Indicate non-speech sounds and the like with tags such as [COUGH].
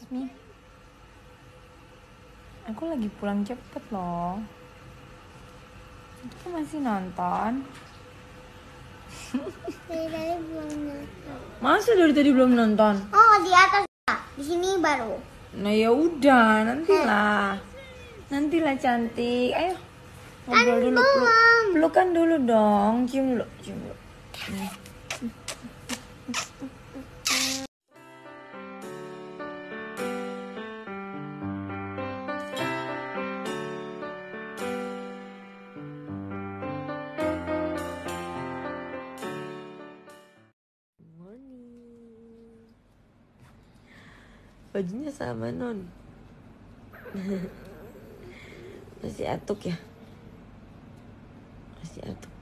Iya Miss Mi. Aku lagi pulang cepet loh. Itu masih nonton. Dari tadi belum nonton. Masa dari tadi belum nonton? Oh di atas. Di sini baru. Nah ya udah, nantilah. Nantilah cantik. Ayo. Ngobrol dulu, belum. Pelukan dulu dong. Cium dulu, cium dulu. Bajunya sama non. [LAUGHS] Masih atuk ya? Masih atuk.